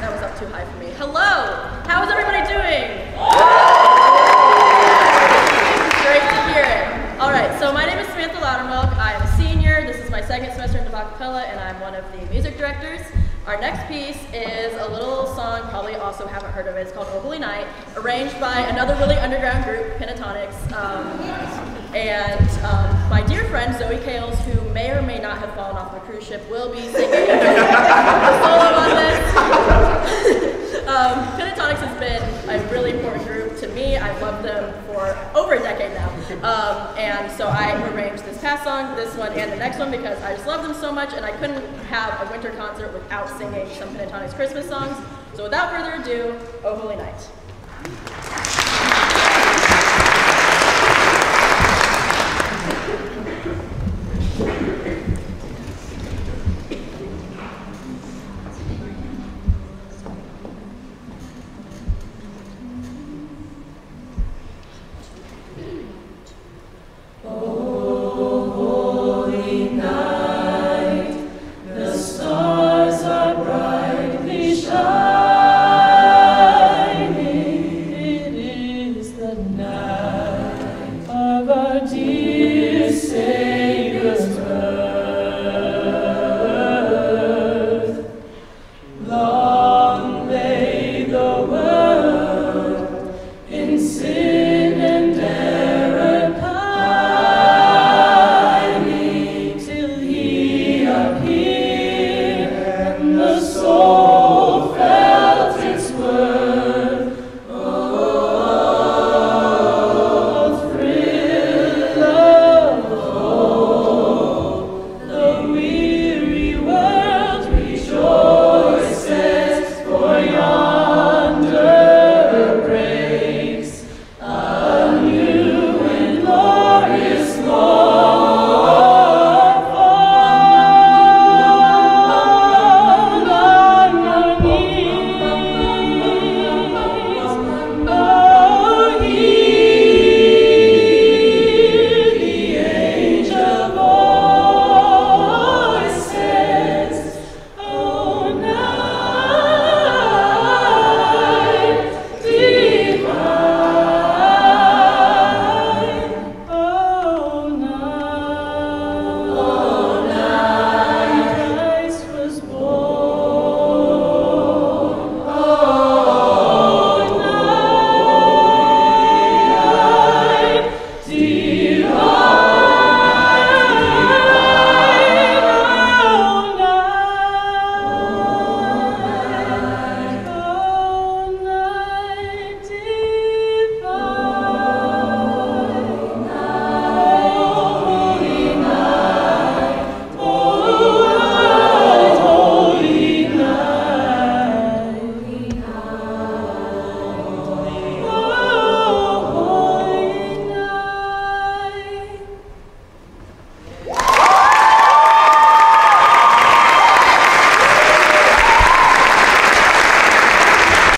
that was up too high for me. Hello, how is everybody doing? Great to hear it. All right, so my name is Samantha Loudermilk. I'm a senior. This is my second semester in DePauwCappella, and I'm one of the music directors. Our next piece is a little song, probably also haven't heard of it. It's called Oh Holy Night, arranged by another really underground group, Pentatonix. Um, and um, my dear friend Zoe Kales, who may or may not have fallen off the cruise ship, will be singing loved them for over a decade now. Um, and so I arranged this past song, this one, and the next one because I just love them so much and I couldn't have a winter concert without singing some Pentatonix Christmas songs. So without further ado, Oh Holy Night. Love